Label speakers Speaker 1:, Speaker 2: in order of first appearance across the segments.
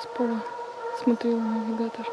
Speaker 1: спала, смотрела навигатор.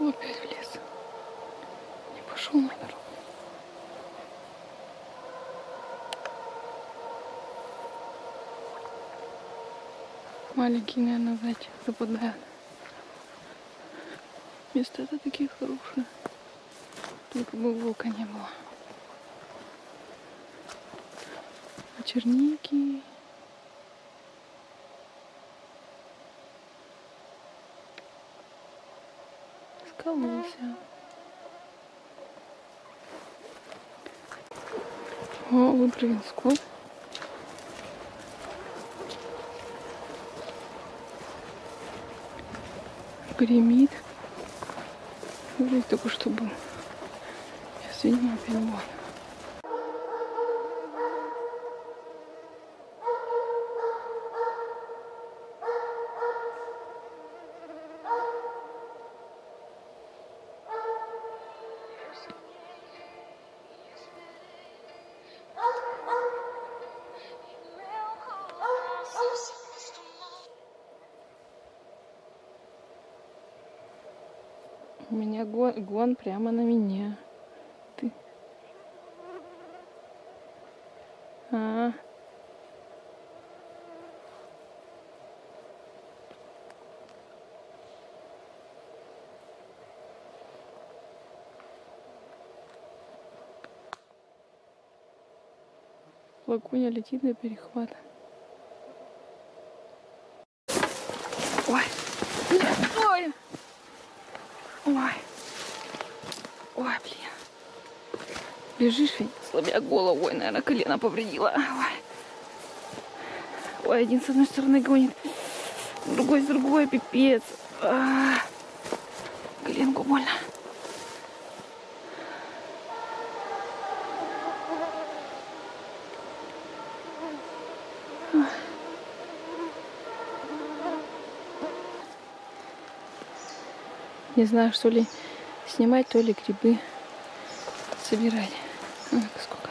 Speaker 1: Пошел опять в лес. Не пошел на дорогу. Маленькие, наверное, зайчик западают. Места-то такие хорошие. Только бы волка не было. А черники. Скалылся. О, выпрыгнул скот. Гремит. Вроде только что был. Сейчас, видимо, опять был. У меня гон, гон прямо на меня. Ты. А. Лакуня летит на перехват. Ой. Ой. Ой, блин. Бежишь, сломя голову. Ой, наверное, колено повредило. Ой. Ой, один с одной стороны гонит, другой с другой, пипец. А, коленку больно. Не знаю, что ли снимать, то ли грибы собирать. Ой, сколько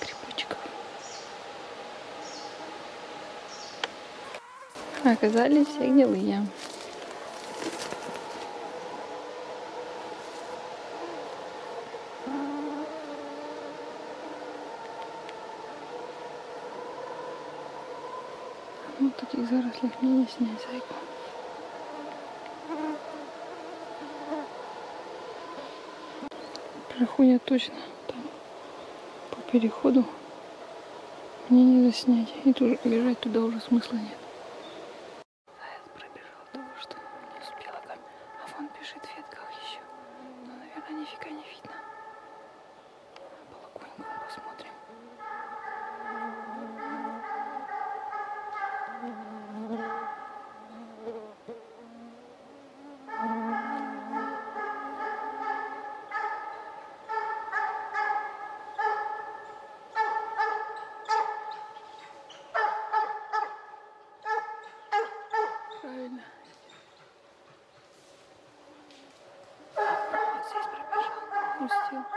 Speaker 1: грибочков. Оказались все гнилые. Ну, в таких зарослях мне не снять зайку. Рахуня точно там по переходу мне не заснять. И тоже бежать туда уже смысла нет. Вот здесь пробежал. Пустил.